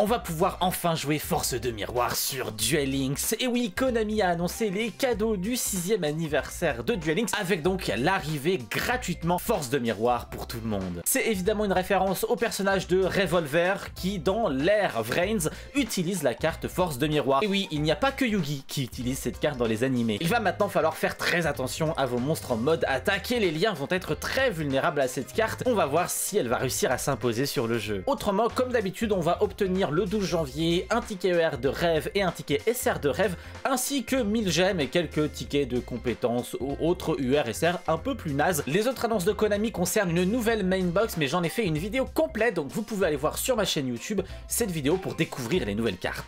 On va pouvoir enfin jouer Force de Miroir sur Duel Links. Et oui, Konami a annoncé les cadeaux du 6 anniversaire de Duel Links, avec donc l'arrivée gratuitement Force de Miroir pour tout le monde. C'est évidemment une référence au personnage de Revolver qui, dans l'ère Vrains, utilise la carte Force de Miroir. Et oui, il n'y a pas que Yugi qui utilise cette carte dans les animés. Il va maintenant falloir faire très attention à vos monstres en mode attaque et les liens vont être très vulnérables à cette carte. On va voir si elle va réussir à s'imposer sur le jeu. Autrement, comme d'habitude, on va obtenir le 12 janvier un ticket ER de rêve et un ticket SR de rêve, ainsi que 1000 gemmes et quelques tickets de compétences ou autres UR SR un peu plus naze. Les autres annonces de Konami concernent une nouvelle main box, mais j'en ai fait une vidéo complète, donc vous pouvez aller voir sur ma chaîne YouTube cette vidéo pour découvrir les nouvelles cartes.